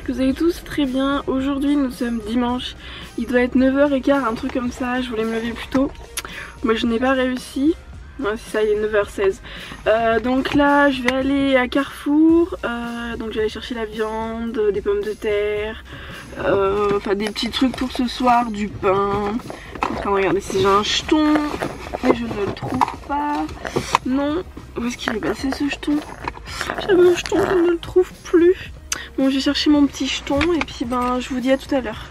que vous allez tous très bien. Aujourd'hui nous sommes dimanche, il doit être 9h15, un truc comme ça, je voulais me lever plus tôt. Moi je n'ai pas réussi, c'est ça, il est 9h16. Euh, donc là, je vais aller à Carrefour. Euh, donc je vais aller chercher la viande, des pommes de terre, euh, enfin des petits trucs pour ce soir, du pain. Je en train de si j'ai un jeton, mais je ne le trouve pas. Non, où est-ce qu'il est passé ce jeton? J'avais un jeton, je ne le trouve plus. Bon, j'ai cherché mon petit jeton et puis ben, je vous dis à tout à l'heure.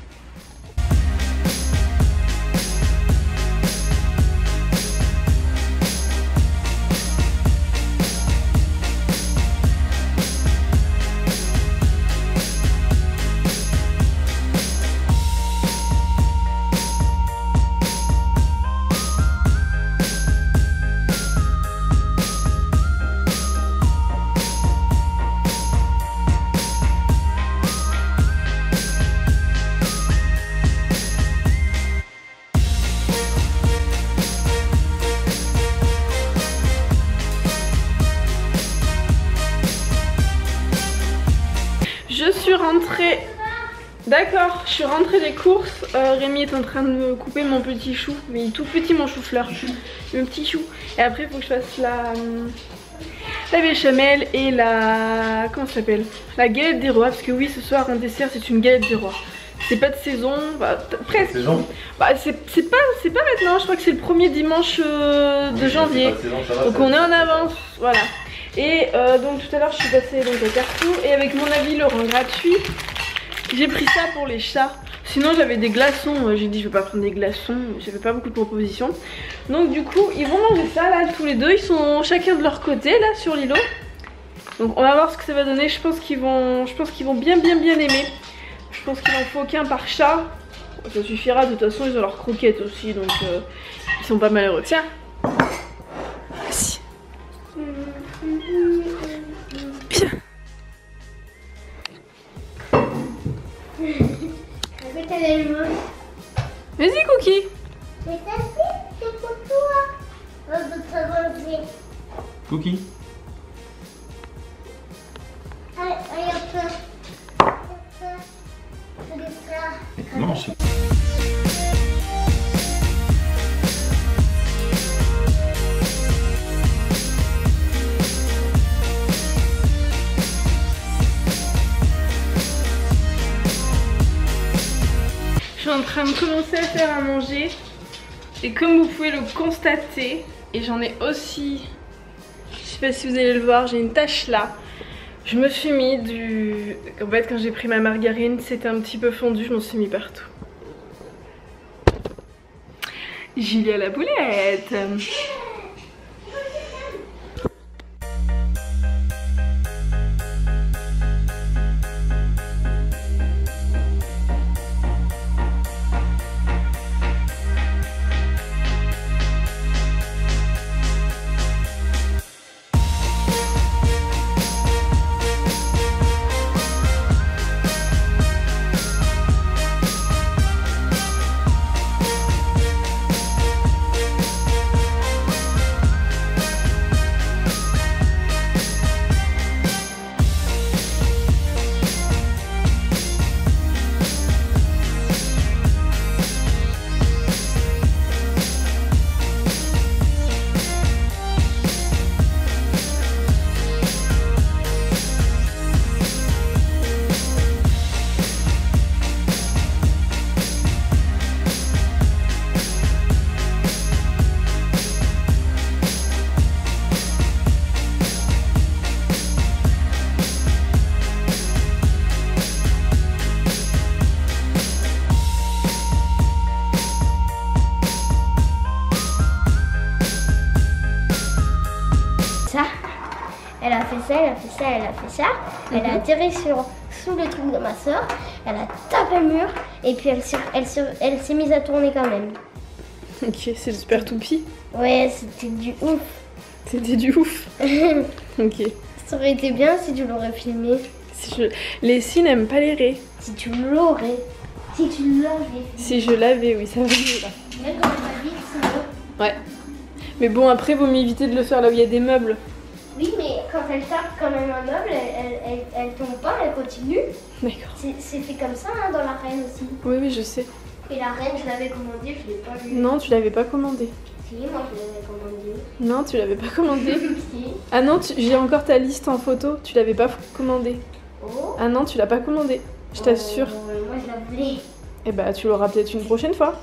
Rentrée. D'accord, je suis rentrée des courses. Euh, Rémi est en train de me couper mon petit chou. Mais il est tout petit mon chou-fleur. Le petit chou. Et après, il faut que je fasse la, hum, la béchamel et la. Comment ça s'appelle? La galette des rois. Parce que oui, ce soir en dessert, c'est une galette des rois. C'est pas de saison, bah, presque. Saison Bah, c'est pas, c'est pas maintenant, je crois que c'est le premier dimanche euh, de janvier. Donc on est en avance, voilà. Et euh, donc tout à l'heure je suis passée donc au Carrefour et avec mon avis Laurent gratuit, j'ai pris ça pour les chats. Sinon j'avais des glaçons, Euh, j'ai dit je vais pas prendre des glaçons, j'avais pas beaucoup de propositions. Donc du coup ils vont manger ça là tous les deux, ils sont chacun de leur côté là sur l'îlot. Donc on va voir ce que ça va donner, je pense qu'ils vont, je pense qu'ils vont bien bien bien aimer. Je pense qu'il en faut qu'un par chat. Ça suffira, de toute façon ils ont leurs croquettes aussi donc euh, ils sont pas malheureux. Tiens Vas-y Cookie Mais ça c'est c'est pour toi. Oh, de te manger. Cookie Allez, allez. Je suis en train de commencer à faire à manger. Et comme vous pouvez le constater, et j'en ai aussi, je sais pas si vous allez le voir, j'ai une tache là. Je me suis mis du... En fait quand j'ai pris ma margarine, c'était un petit peu fondu, je m'en suis mis partout. Julie à la boulette Elle a atterri sur, sous le truc de ma soeur. Elle a tapé le mur. Et puis elle s'est elle elle mise à tourner quand même. Ok, c'est le super toupie. Ouais, c'était du ouf. C'était du ouf. Ok. Ça aurait été bien si tu l'aurais filmé. Si je... Les si n'aiment pas les raies. Si tu l'aurais. Si tu l'avais. Si je l'avais, oui, ça va mieux là. Même quand on c'est. Ouais. Mais bon, après, vaut mieux éviter de le faire là où il y a des meubles. Quand elle tape comme un meuble, elle, elle, elle, tombe pas, elle continue. D'accord. C'est fait comme ça hein, dans la reine aussi. Oui, oui, je sais. Et la reine, je l'avais commandée, je l'ai pas vue. Non, tu l'avais pas commandée. Si, moi je l'avais commandée. Non, tu l'avais pas commandée. si. Ah non, j'ai encore ta liste en photo, tu l'avais pas commandée. Oh. Ah non, tu l'as pas commandée, je t'assure. Oh, moi je la voulais. Eh bah, tu l'auras peut-être une prochaine fois.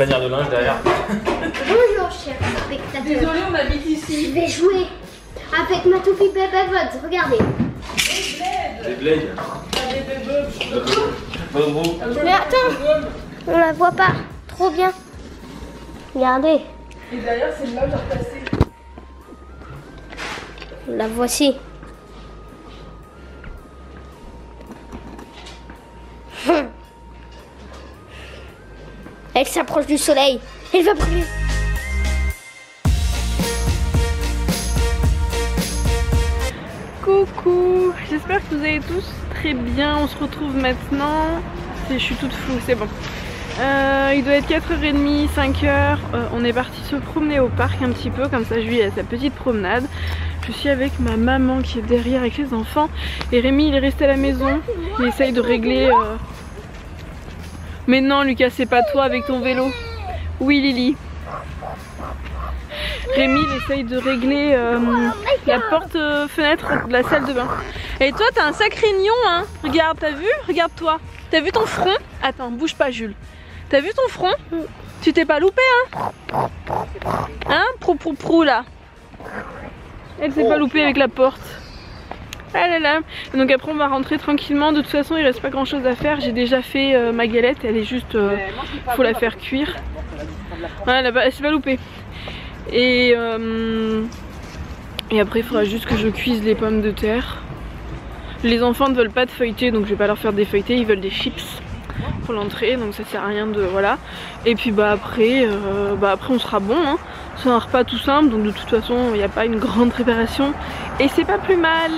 Pas de linge derrière. Bonjour, chers spectateurs. Désolé, on habite ici. Je vais jouer avec ma toupie Bébé Buds. Regardez. Des blades. Mais attends, on la voit pas trop bien. Regardez, Et derrière, c'est où j'ai replacé. la voici. Hum. Elle s'approche du soleil. Elle va brûler. Coucou, j'espère que vous allez tous très bien. On se retrouve maintenant. Je suis toute floue, c'est bon. Euh, il doit être 4h30, 5h. Euh, on est parti se promener au parc un petit peu, comme ça je lui a sa petite promenade. Je suis avec ma maman qui est derrière avec les enfants. Et Rémi il est resté à la maison. Il essaye de régler. euh, Mais non Lucas, c'est pas toi avec ton vélo. Oui Lily. Rémi il essaye de régler euh, la porte-fenêtre de la salle de bain. Et toi t'as un sacré nion hein Regarde, t'as vu? Regarde-toi. T'as vu ton front? Attends, bouge pas Jules. T'as vu ton front? Tu t'es pas loupé hein? Hein? Prou prou prou là. Elle s'est pas loupée avec la porte. Ah là là. donc après on va rentrer tranquillement. De toute façon il reste pas grand chose à faire. J'ai déjà fait euh, ma galette. Elle est juste... Euh, faut la faire cuire. Voilà, elle s'est pas loupée. Et, euh, et après il faudra juste que je cuise les pommes de terre. Les enfants ne veulent pas de feuilleté donc je vais pas leur faire des feuilletés, ils veulent des chips pour l'entrée donc ça sert à rien de voilà. Et puis bah après, bah après on sera bon hein. C'est un repas tout simple donc de toute façon il n'y a pas une grande préparation et c'est pas plus mal.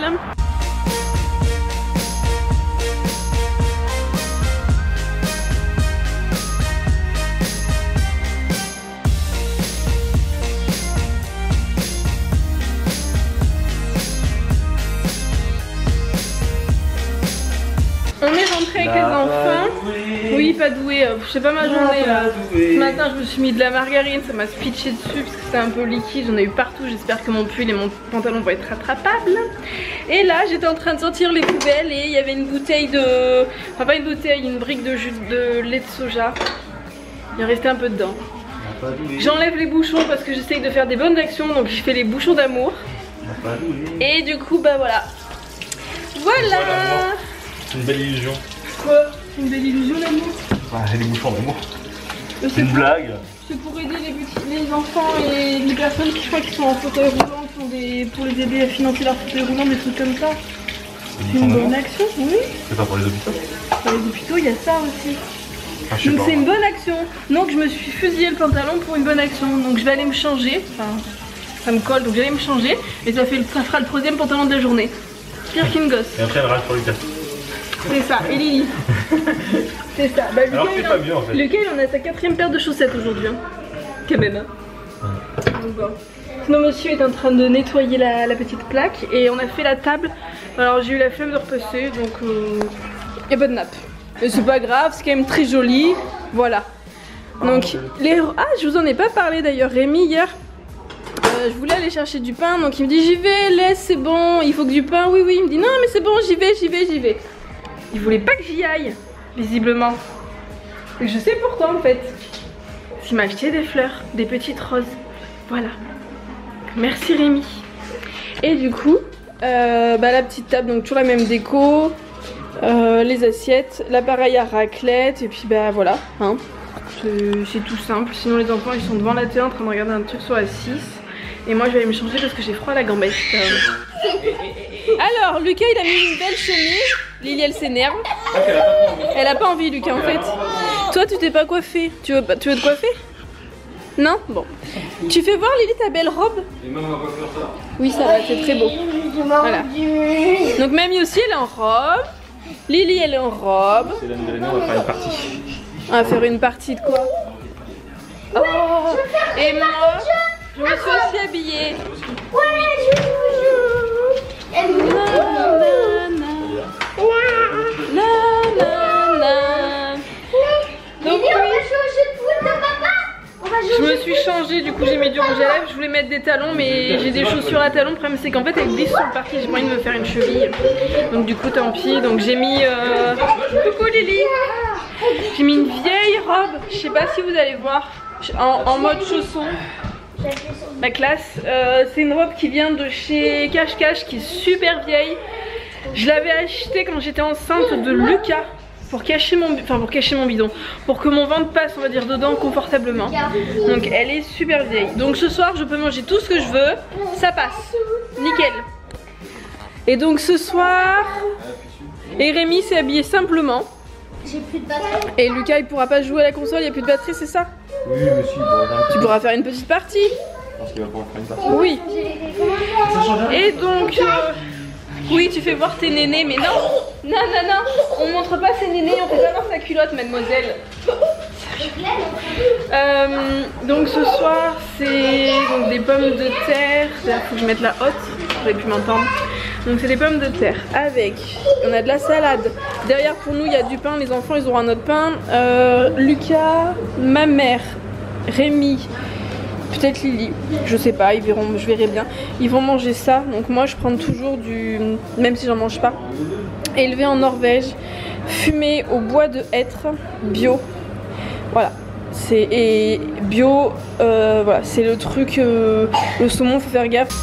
On est rentré avec les enfants. Oui, pas doué. Euh, je sais pas ma journée là. Ce matin, je me suis mis de la margarine, ça m'a spitché dessus parce que c'était un peu liquide. J'en ai eu partout. J'espère que mon pull et mon pantalon vont être rattrapables. Et là, j'étais en train de sortir les poubelles et il y avait une bouteille de. Enfin, pas une bouteille, une brique de jus de lait de soja. Il en restait un peu dedans. J'enlève les bouchons parce que j'essaye de faire des bonnes actions, donc je fais les bouchons d'amour. Et du coup, bah voilà. Voilà c'est une belle illusion. Quoi? Une belle illusion l'amour Ouais, les bouchons d'amour. C'est une blague. C'est pour aider les, les, enfants et les personnes qui, je crois, qui sont en fauteuil roulant pour, des, pour les aider à financer leur fauteuil roulant, des trucs comme ça. C'est une bonne action, oui. C'est pas pour les hôpitaux Pour les hôpitaux, il y a ça aussi. Ah, donc c'est une bonne action. Donc je me suis fusillé le pantalon pour une bonne action. Donc je vais aller me changer. Enfin, ça me colle, donc je vais aller me changer. Et ça, fait, ça fera le troisième pantalon de la journée. Pire qu'une gosse. Et après elle rage pour Lucas. C'est ça, et Lily. c'est ça. Bah, Lucas, Alors c'est pas mieux en fait. Lucas, il en a sa quatrième paire de chaussettes aujourd'hui. Hein. Quand même. Hein. Sinon, monsieur est en train de nettoyer la, petite plaque et on a fait la table. Alors, j'ai eu la flemme de repasser donc euh, pas de nappe. Mais c'est pas grave, c'est quand même très joli. Voilà. Donc, les... Ah, je vous en ai pas parlé d'ailleurs. Rémi, hier, euh, je voulais aller chercher du pain, donc il me dit j'y vais, laisse, c'est bon, il faut que du pain, oui, oui. Il me dit non, mais c'est bon, j'y vais, j'y vais, j'y vais. Il voulait pas que j'y aille, visiblement. Et je sais pourquoi en fait. Il m'a acheté des fleurs, des petites roses. Voilà. Merci Rémi. Et du coup, euh, bah, la petite table, donc toujours la même déco. Euh, les assiettes, l'appareil à raclette, et puis bah voilà. Hein. C'est tout simple. Sinon les enfants ils sont devant la télé en train de regarder un truc sur la 6. Et moi je vais aller me changer parce que j'ai froid à la gambette. Alors Lucas il a mis une belle chemise. Lily elle s'énerve. Elle a pas envie Lucas en fait. Toi tu t'es pas coiffé. Tu veux, tu veux te coiffer? Non? Bon. Tu fais voir Lily ta belle robe? Oui ça va, c'est très beau. Voilà. Donc Mamie aussi elle est en robe. Lily elle est en robe. C'est année, on va faire une partie. On va faire une partie de quoi? Oh Et moi je me suis aussi habillée. Ouais, je Je me suis changée, du coup j'ai mis du rouge à lèvres, je voulais mettre des talons mais j'ai des chaussures à talons, le problème c'est qu'en fait elles glissent sur le parti, j'ai pas envie de me faire une cheville. Donc du coup tant pis, donc j'ai mis... Euh... Coucou Lily. J'ai mis une vieille robe, je sais pas si vous allez voir, en, en mode chausson. Ma classe, euh, c'est une robe qui vient de chez Cache Cache qui est super vieille. Je l'avais achetée quand j'étais enceinte de Lucas pour cacher mon enfin pour cacher mon bidon pour que mon ventre passe on va dire dedans confortablement. Donc elle est super vieille. Donc ce soir je peux manger tout ce que je veux. Ça passe. Nickel. Et donc ce soir et Rémi s'est habillé simplement. Et Lucas il pourra pas jouer à la console il n'y a plus de batterie c'est ça? Oui, mais si, Tu pourras faire une petite partie. Parce qu'il va pouvoir faire une partie. Oui. Et donc, euh, oui, tu fais voir tes nénés, mais non, non, non, non, on montre pas ses nénés, on fait pas voir sa culotte, mademoiselle. Euh, donc ce soir c'est des pommes de terre, il faut que je mette la haute, j'aurais pu m'entendre. Donc c'est des pommes de terre avec, on a de la salade. Derrière pour nous il y a du pain, les enfants ils auront un autre pain. Euh, Lucas, ma mère, Rémi peut-être Lily, je sais pas, ils verront, je verrai bien. Ils vont manger ça, donc moi je prends toujours du, même si j'en mange pas, élevé en Norvège, fumé au bois de hêtre, bio. Voilà, c'est et bio, euh, voilà, c'est le truc, euh, le saumon, faut faire gaffe.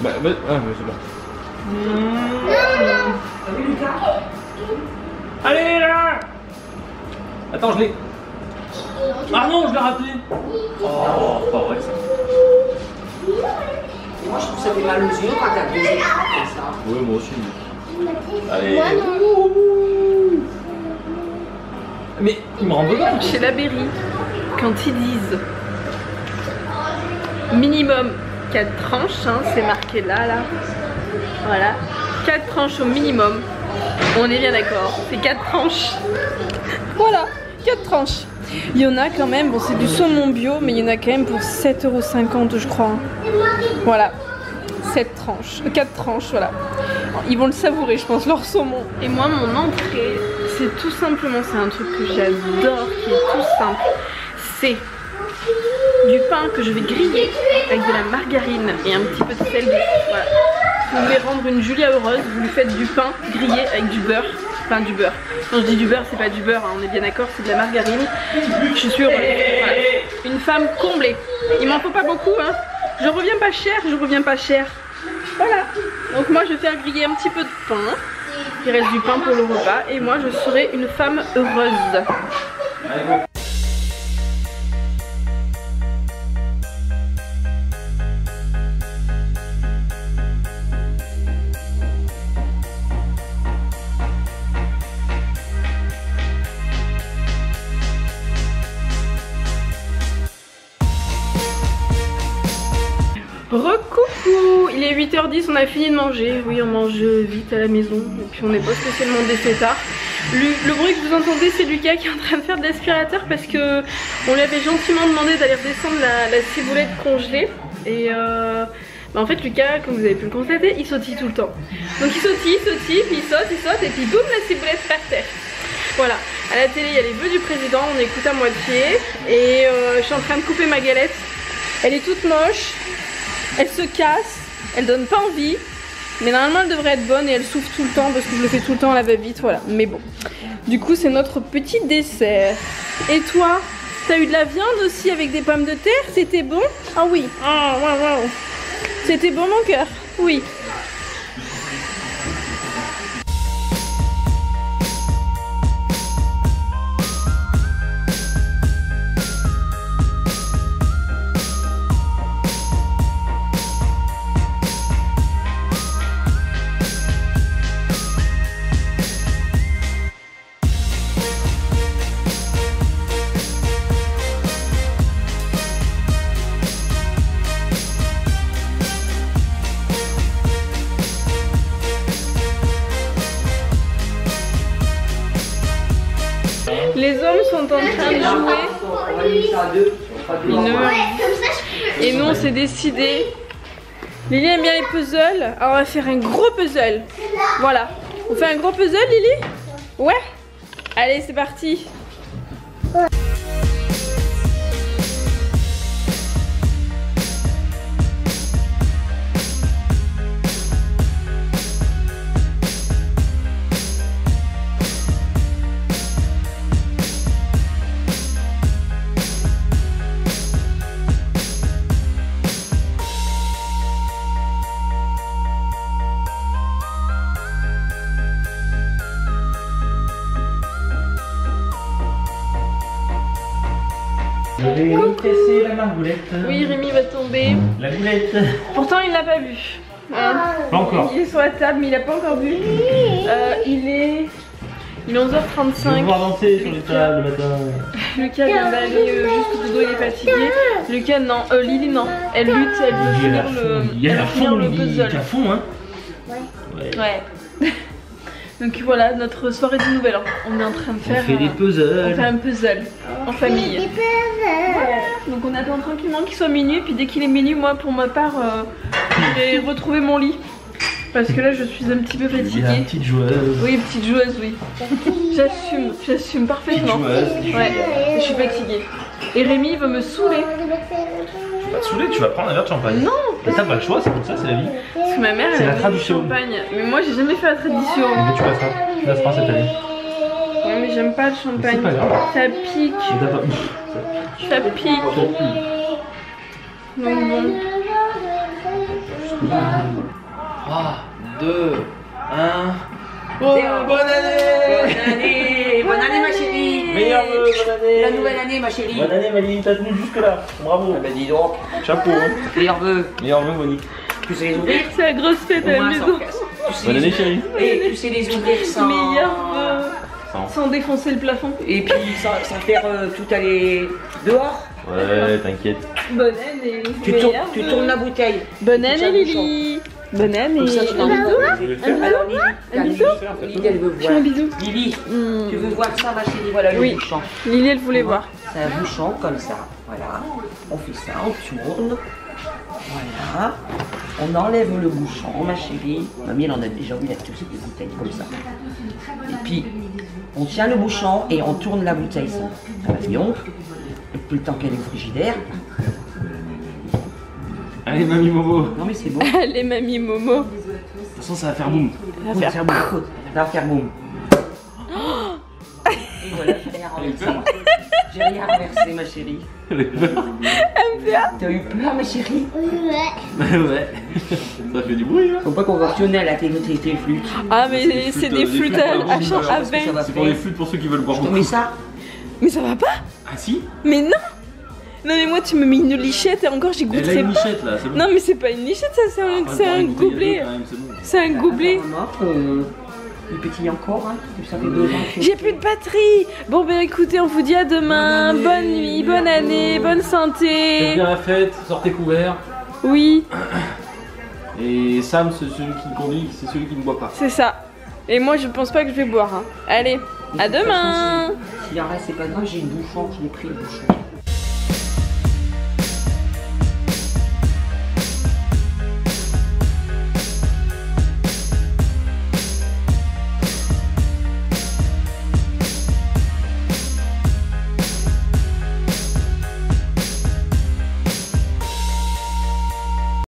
Bah, bah, ah, mais c'est bon. Allez là Attends, je l'ai. Ah non, je l'ai raté. Oh, pas vrai ça. Et moi, je trouve que ça fait mal aux yeux quand t'as deux écrans comme ça. Oui, moi aussi. Allez. Mais il me rend dedans. Chez la Berry, quand ils disent minimum 4 tranches, hein, c'est marqué là, là. Voilà. 4 tranches au minimum. On est bien d'accord. C'est 4 tranches. voilà, 4 tranches. Il y en a quand même, bon c'est du saumon bio, mais il y en a quand même pour 7,50€ je crois. Voilà. 7 tranches, 4 tranches, voilà. Ils vont le savourer, je pense, leur saumon. Et moi, mon entrée, c'est tout simplement, c'est un truc que j'adore, qui est tout simple. C'est du pain que je vais griller avec de la margarine et un petit peu de sel. Voilà. Vous voulez rendre une Julia heureuse, vous lui faites du pain grillé avec du beurre. Enfin du beurre. Quand je dis du beurre, c'est pas du beurre, hein, on est bien d'accord, c'est de la margarine. Je suis heureuse. Voilà. Une femme comblée. Il m'en faut pas beaucoup, hein. Je reviens pas cher, je reviens pas cher. Voilà. Donc moi je vais faire griller un petit peu de pain. Il reste du pain pour le repas et moi je serai une femme heureuse. on a fini de manger. Oui, on mange vite à la maison. Et puis on n'est pas spécialement des tard. Le, bruit que vous entendez, c'est Lucas qui est en train de faire de l'aspirateur parce que on lui avait gentiment demandé d'aller redescendre la, ciboulette congelée. Et euh, bah, en fait, Lucas, comme vous avez pu le constater, il sautille tout le temps. Donc il sautille, il sautille, puis il saute, il saute, et puis boum, la ciboulette par terre. Voilà, à la télé, il y a les vœux du président, on écoute à moitié. Et euh, je suis en train de couper ma galette. Elle est toute moche, elle se casse elle donne pas envie, mais normalement elle devrait être bonne et elle souffle tout le temps parce que je le fais tout le temps à la va-vite, voilà. Mais bon, du coup c'est notre petit dessert. Et toi, t'as eu de la viande aussi avec des pommes de terre? C'était bon? Ah oui, ah. C'était bon mon cœur? Oui. Sont en train de jouer. Ils ne-. Et nous on s'est décidé. Lily aime bien les puzzles, alors on va faire un gros puzzle. Voilà. On fait un gros puzzle Lily? Ouais? Allez c'est parti la. Oui Rémi va tomber. La boulette. Pourtant il l'a pas vu. hein. Pas encore. Il est sur la table, mais il a pas encore bu. Euh, il est. Il est Je vais 11h35. pouvoir danser sur les tables le matin. Lucas vient d'aller euh, jusqu'au dodo, il est fatigué. Lucas, non. Euh, Lily, non. Elle lutte, elle veut Il finir le, il elle veut finir fond, le Lily, il est puzzle. à fond, hein. Ouais. Ouais. Donc voilà, notre soirée du nouvel an. On est en train de On faire. fait des euh, on puzzles. fait un puzzle en famille. Donc on attend tranquillement qu'il soit minuit, puis dès qu'il est minuit, moi pour ma part, euh, je vais retrouver mon lit. Parce que là je suis un petit peu Il fatiguée. petite joueuse. Oui, petite joueuse, oui. J'assume, j'assume parfaitement. Petite joueuse. Ouais, je suis fatiguée. Et Rémi veut me saouler. Tu vas te saouler, tu vas prendre un verre de champagne. Non Mais t'as pas le choix, c'est comme ça, c'est la vie. Parce que ma mère, C'est elle la a du tradition. champagne. Mais moi j'ai jamais fait la tradition. Mais tu la la feras cette année. Mais j'aime pas le champagne. pas. Ça pique, ça pique. Donc bon. 3, 2, 1. Oh, bonne année Bonne année Bonne année ma chérie Meilleur vœu, bonne année La nouvelle année ma chérie Bonne année Mali, t'as tenu jusque là. Bravo. Ah bah dis donc, Chapeau. hein. meilleur vœu. Meilleur vœu Monique. Tu sais les ouvrir C'est la grosse fête à la maison. Bonne année chérie. Et tu sais les ouvrir sans... Meilleur vœu. Sans. Sans défoncer le plafond. Et puis sans, sans faire euh, tout aller dehors. Ouais, t'inquiète. Bonne année. Tu, tournes, tu tournes la bouteille. Bonne année Lily. Bonne année. Ça, tu Un bisou le faire. Alors Lily, Un bisou Lily, elle veut un voir. bisou. Lily, Hmm. tu veux voir ça ma chérie Voilà le Oui. bouchon. Lily elle voulait voir. C'est un bouchon comme ça. Voilà. On fait ça, on tourne. Voilà. On enlève le bouchon, ma chérie. Mamie, elle en a déjà vu, elle a tous des bouteilles comme ça. Et puis, on tient le bouchon et on tourne la bouteille ça. à l'avion. Depuis le temps qu'elle est au frigidaire. Allez, mamie Momo. De Non mais c'est bon. Allez mamie Momo. toute façon, ça va faire boum. Ça va faire. faire boum. Ça va faire boum. Et voilà, j'ai rien renversé. J'ai rien renversé, ma chérie. T'as eu peur, ma chérie ouais. Ça fait du bruit, là. Faut pas conventionnel à tes, tes, tes flûtes. Ah mais c'est des flûtes à, à, vin. va C'est pour les flûtes pour ceux qui veulent boire beaucoup. mets ça Mais ça va pas Ah si Mais non Non mais moi tu me mets une lichette et encore j'y goûterai une pas. lichette là, c'est bon. Non mais c'est pas une lichette ça, c'est un, Ah, une gobelet. C'est un gobelet. Il pétille encore, hein Ça fait deux ans J'ai plus de batterie Bon ben écoutez, on vous dit à demain. Bonne Bonne, année, nuit, bonne année, bonne Faites santé. bien la fête, sortez couverts. Oui, Et Sam, c'est celui qui conduit, c'est celui qui ne boit pas. c'est ça. Et moi je pense pas que je vais boire. hein. Allez, à demain si- S'il en reste, c'est pas grave, j'ai le bouchon, je l'ai pris le bouchon.